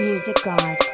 Music God.